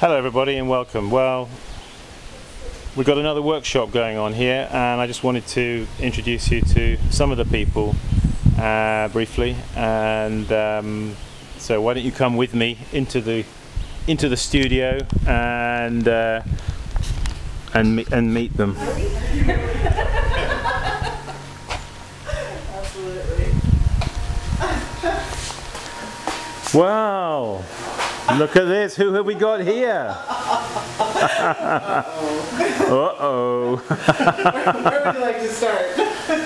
Hello everybody and welcome. Well, we've got another workshop going on here and I just wanted to introduce you to some of the people uh, briefly and um, so why don't you come with me into the into the studio and uh, and, me- and meet them. Absolutely. Wow! Look at this. Who have we got here? uh oh. Where would you like to start?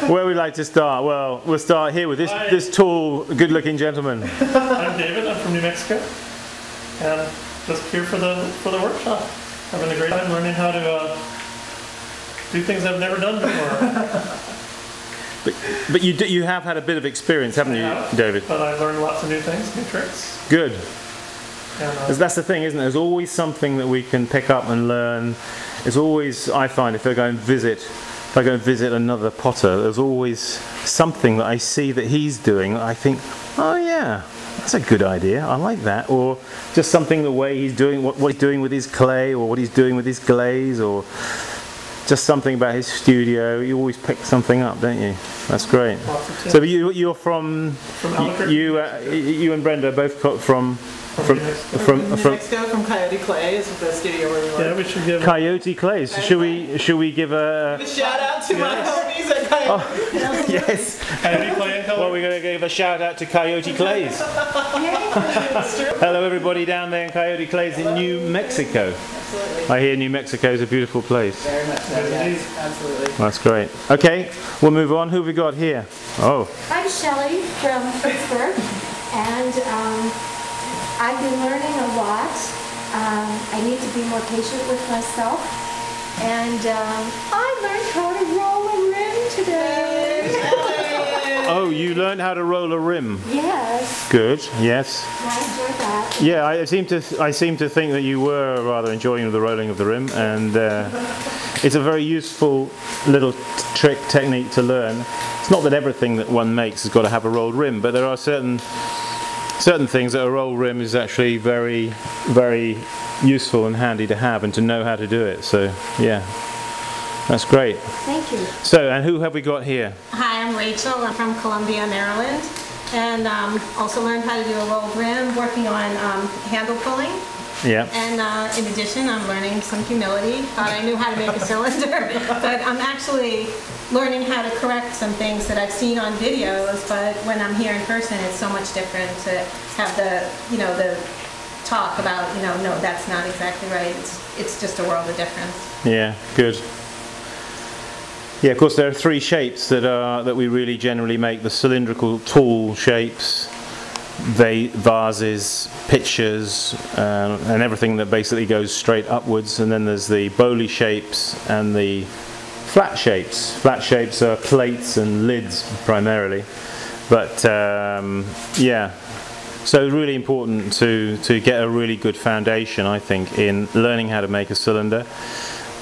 Where would we like to start? Well, we'll start here with this Hi. this tall, good-looking gentleman. I'm David. I'm from New Mexico, and just here for the for the workshop. Having a great time learning how to uh, do things I've never done before. But, but you do, you have had a bit of experience, haven't you, Yeah. David? But I've learned lots of new things, new tricks, Good. And uh, 'Cause that's the thing, isn't it? There's always something that we can pick up and learn. It's always, I find, if I go and visit, if I go and visit another potter, there's always something that I see that he's doing that I think, oh yeah, that's a good idea. I like that. Or just something the way he's doing, what, what he's doing with his clay, or what he's doing with his glaze, or just something about his studio. You always pick something up, don't you? That's great. lots of tips So you, you're from, from Albuquerque. you, uh, you and Brenda both co- from, from, New Mexico. from, New from, from Coyote Clay is the studio where we yeah, we should give. Coyote Clays. Should we should we give a A shout out to my Yes. homies at Coyote. yes? Coyote Clay Well, we're going to give a shout out to Coyote Clays. Hello, everybody down there in Coyote Clays in New Mexico. Absolutely. I hear New Mexico is a beautiful place. Very much so, yes. Absolutely. That's great. Okay, we'll move on. Who have we got here? Oh, I'm Shelley from Pittsburgh, and um, I've been learning a lot. Um, I need to be more patient with myself, and um, I learned how to roll a rim today. oh, you learned how to roll a rim. Yes, Good. Yes. I enjoyed that. Yeah, I seem to I seem to think that you were rather enjoying the rolling of the rim, and uh, it's a very useful little trick technique to learn. It's not that everything that one makes has got to have a rolled rim, but there are certain certain things that a roll rim is actually very very useful and handy to have and to know how to do it. So yeah, that's great. Thank you. So and who have we got here? Hi, I'm Rachel. I'm from Columbia, Maryland, and um, also learned how to do a roll rim, working on um, handle pulling. Yeah. And uh, in addition, I'm learning some humility. Thought I knew how to make a cylinder, but I'm actually learning how to correct some things that I've seen on videos. But when I'm here in person, it's so much different to have the, you know, the talk about, you know, no, that's not exactly right. It's, it's just a world of difference. Yeah, good. Yeah, of course, there are three shapes that are that we really generally make: the cylindrical, tall shapes, va- vases, pitchers, uh, and everything that basically goes straight upwards. And then there's the bowly shapes and the flat shapes. Flat shapes are plates and lids primarily, but um, yeah. So really important to, to get a really good foundation, I think, in learning how to make a cylinder.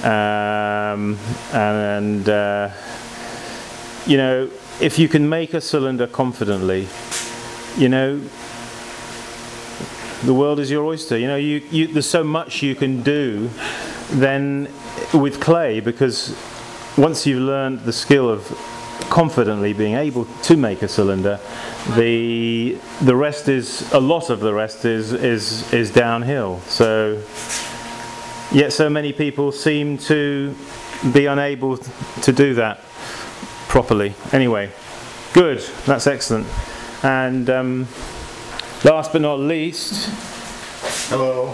Um, and, uh, you know, if you can make a cylinder confidently, you know, the world is your oyster. You know, you, you, there's so much you can do then with clay because once you've learned the skill of confidently being able to make a cylinder, the the rest is a lot of the rest is is is downhill. So yet so many people seem to be unable to do that properly. Anyway, good. That's excellent. And um, last but not least, Hello,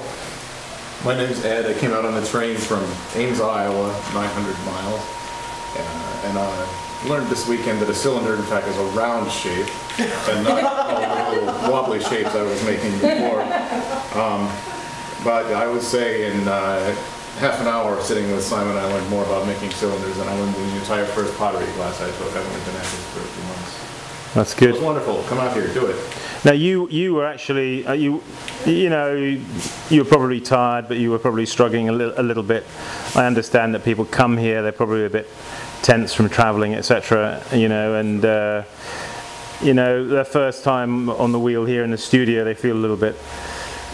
my name's Ed. I came out on the train from Ames, Iowa, 900 miles, uh, and I learned this weekend that a cylinder, in fact, is a round shape and not all the little wobbly shapes I was making before. Um, but I would say in uh, half an hour sitting with Simon, I learned more about making cylinders than I learned in the entire first pottery class I took. I've only been at this for a few months. That's good. was wonderful. Come out here, do it. Now you you were actually uh, you you know you were probably tired, but you were probably struggling a little a little bit. I understand that people come here; they're probably a bit tense from travelling, etc. You know, and uh, you know their first time on the wheel here in the studio, they feel a little bit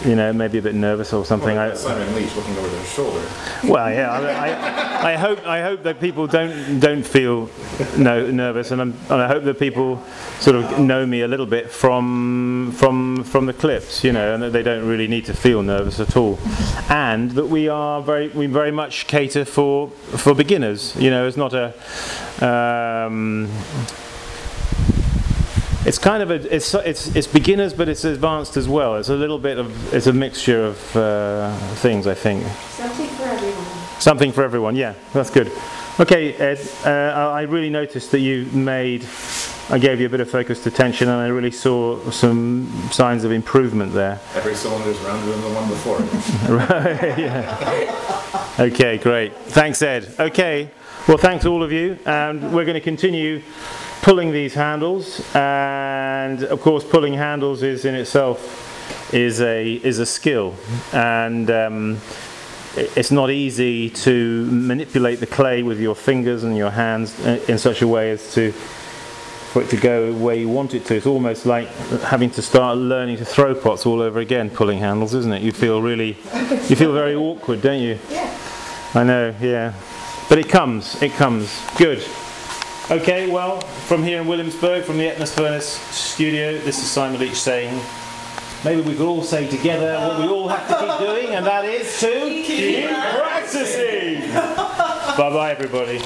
you know, maybe a bit nervous or something. Well, I, Simon Leach looking over their shoulder. well, yeah. I, I, I hope I hope that people don't don't feel no nervous, and, and I hope that people sort of know me a little bit from from from the clips, you know, and that they don't really need to feel nervous at all, and that we are very we very much cater for for beginners. You know, it's not a. Um, it's kind of a it's it's it's beginners, but it's advanced as well. It's a little bit of it's a mixture of uh, things, I think. Something for everyone. Something for everyone, yeah, that's good. Okay, Ed, uh, I I really noticed that you made, I gave you a bit of focused attention and I really saw some signs of improvement there. Every cylinder's rounder than the one before it. Right, yeah. Okay, great. Thanks, Ed. Okay, well, thanks all of you, and we're going to continue pulling these handles, and of course, pulling handles is in itself is a is a skill, and um, it's not easy to manipulate the clay with your fingers and your hands in such a way as to for it to go where you want it to. It's almost like having to start learning to throw pots all over again, pulling handles, isn't it? You feel really, you feel very awkward, don't you? Yeah. I know, yeah. But it comes, it comes. Good. Okay, well, from here in Williamsburg, from the Etnas Furnace studio, this is Simon Leach saying, maybe we could all say together what we all have to keep doing, and that is to keep practicing. bye bye, everybody.